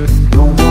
No more.